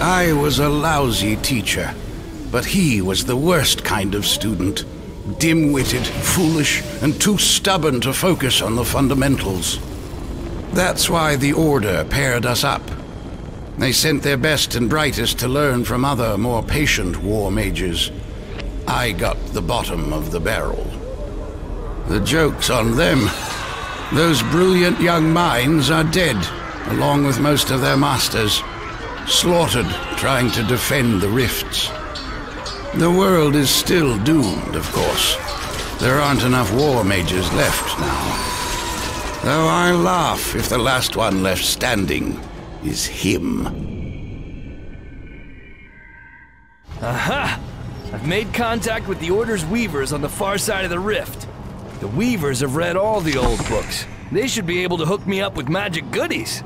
I was a lousy teacher, but he was the worst kind of student. Dim-witted, foolish, and too stubborn to focus on the fundamentals. That's why the Order paired us up. They sent their best and brightest to learn from other, more patient war mages. I got the bottom of the barrel. The joke's on them. Those brilliant young minds are dead, along with most of their masters. Slaughtered, trying to defend the rifts. The world is still doomed, of course. There aren't enough war mages left now. Though I laugh if the last one left standing is him. Aha! I've made contact with the Order's Weavers on the far side of the rift. The Weavers have read all the old books. They should be able to hook me up with magic goodies.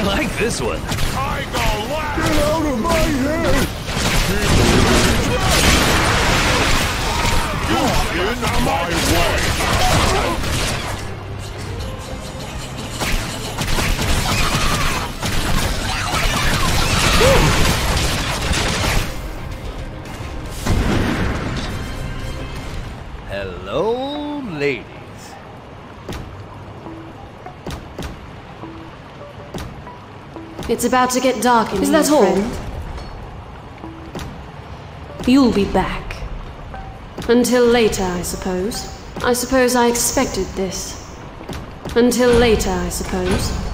I like this one. i go Get out of my head! In my way! Hello, ladies. It's about to get dark in Is that all? friend. You'll be back. Until later, I suppose. I suppose I expected this. Until later, I suppose.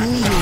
Get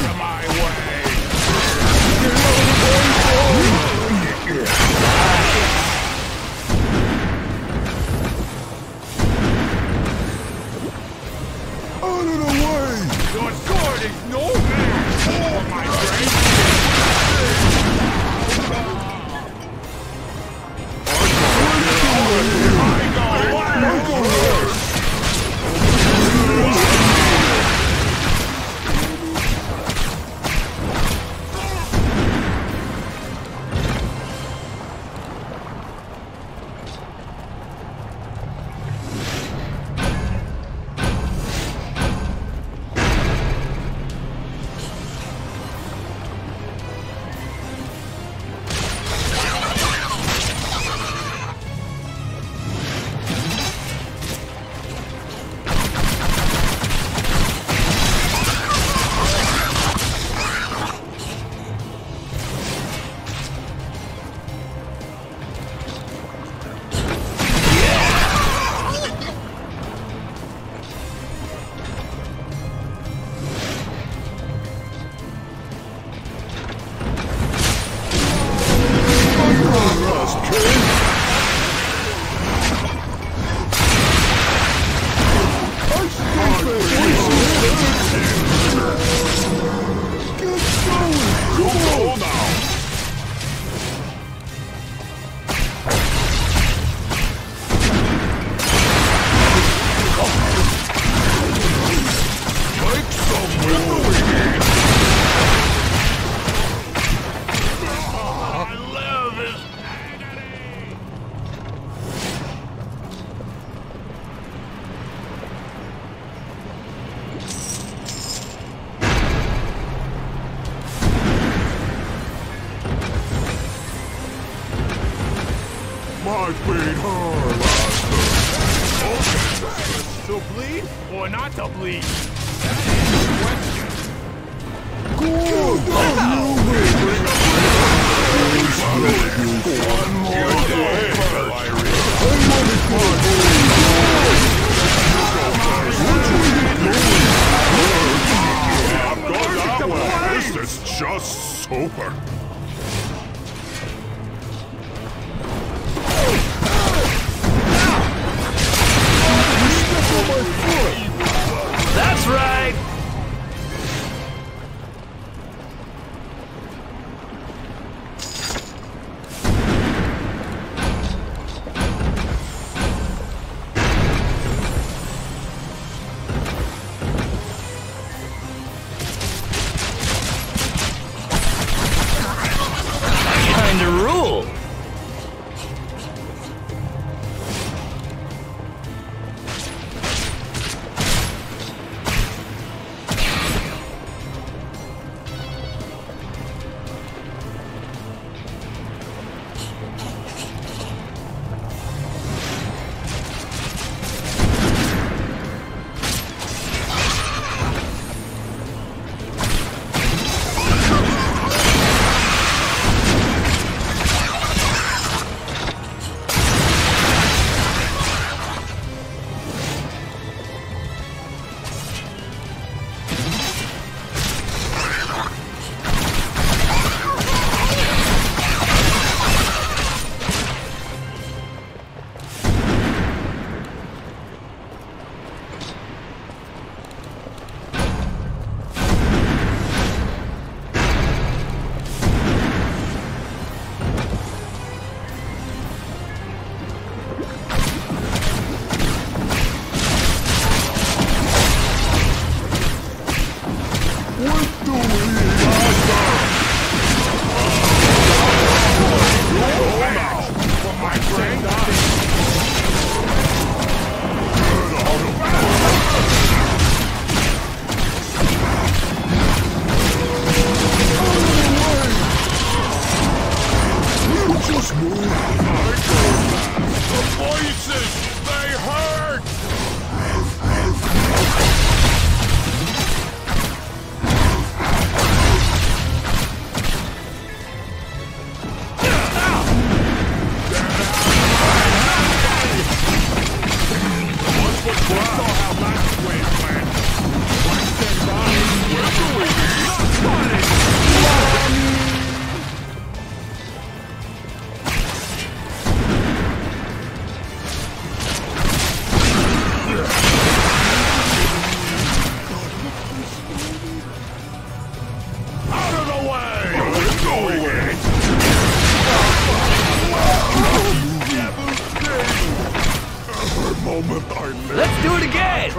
moment I live. Let's do it again!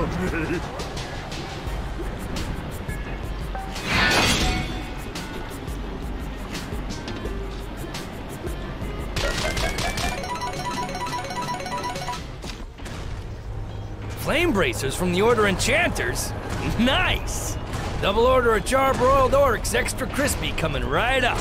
Flame bracers from the Order Enchanters? Nice! Double order of charbroiled orcs extra crispy coming right up.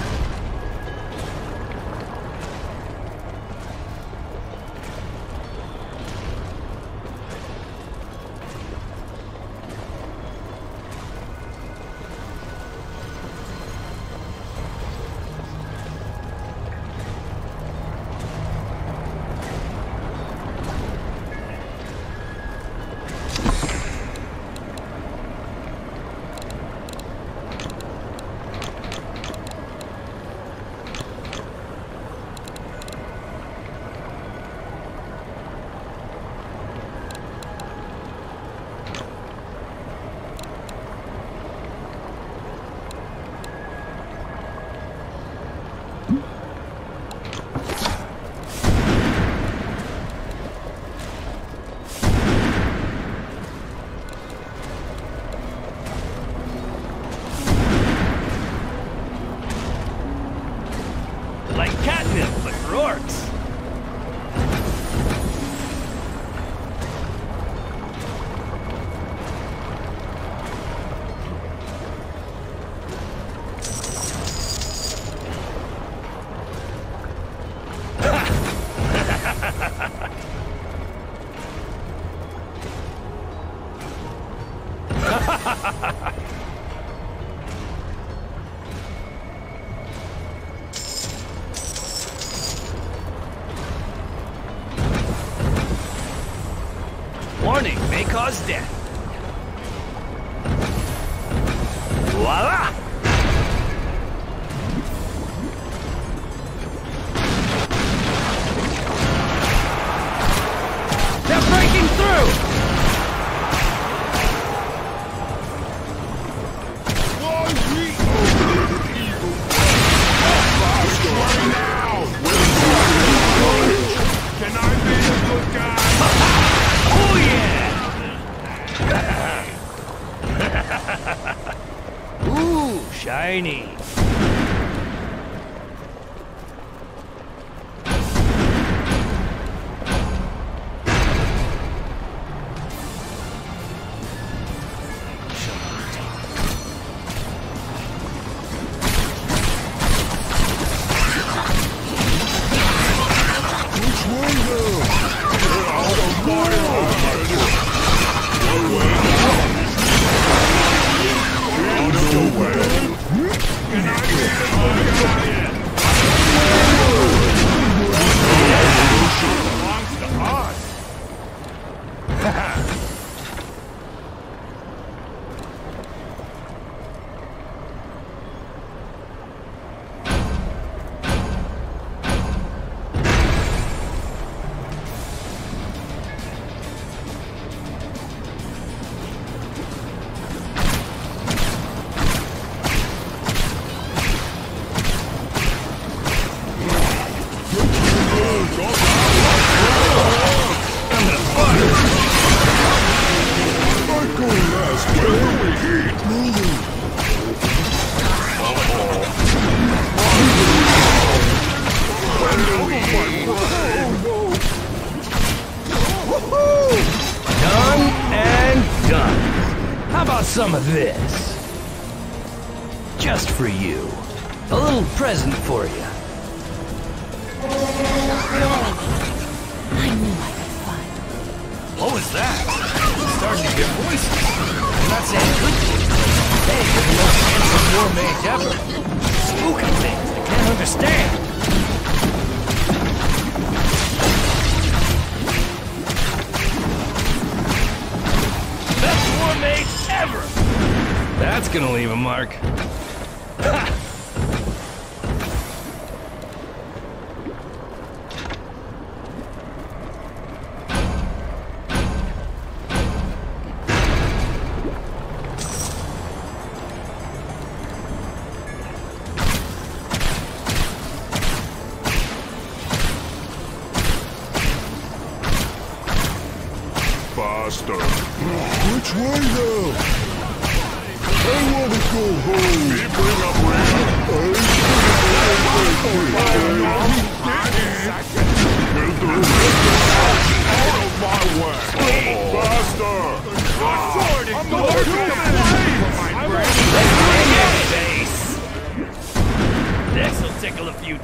Warning, may cause death. Shiny. I knew I could find that? Starting to get voices. I'm not saying good things, hey, the most handsome war mage ever. Spooky things I can't understand. Best war mage ever! That's gonna leave a mark. Faster.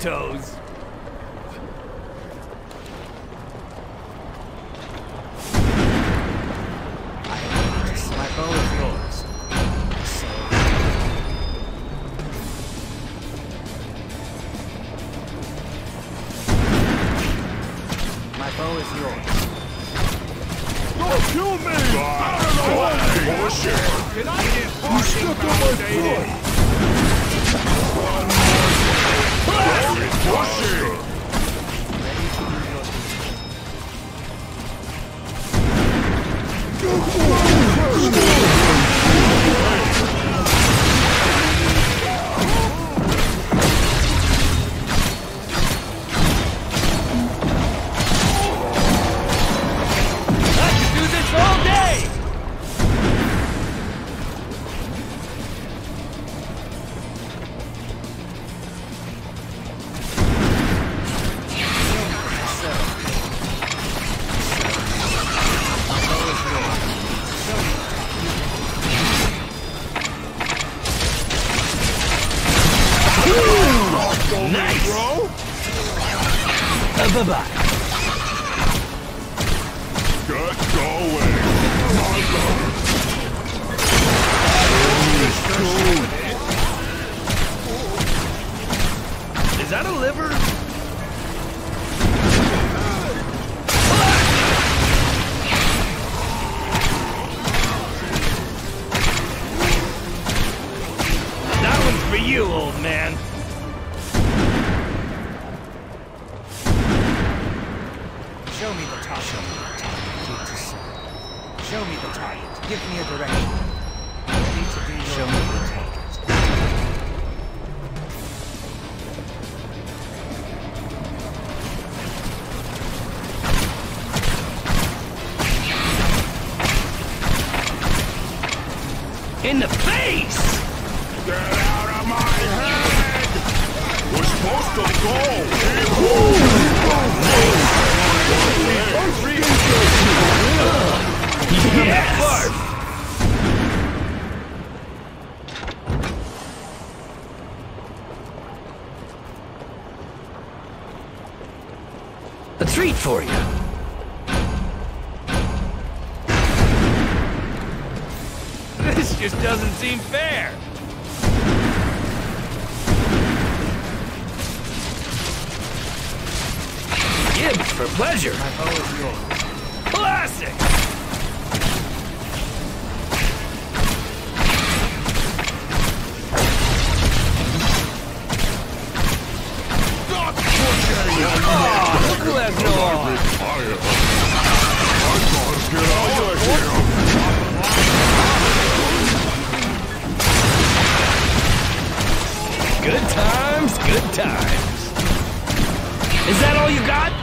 Tickle the back. Get going, mother! Is that a liver? Show me the target. Show me the target. Give me a direction. Show me for you. This just doesn't seem fair. Gibbs for pleasure. Classic! Times. Is that all you got?